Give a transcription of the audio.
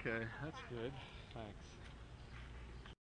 Okay, that's good. Thanks.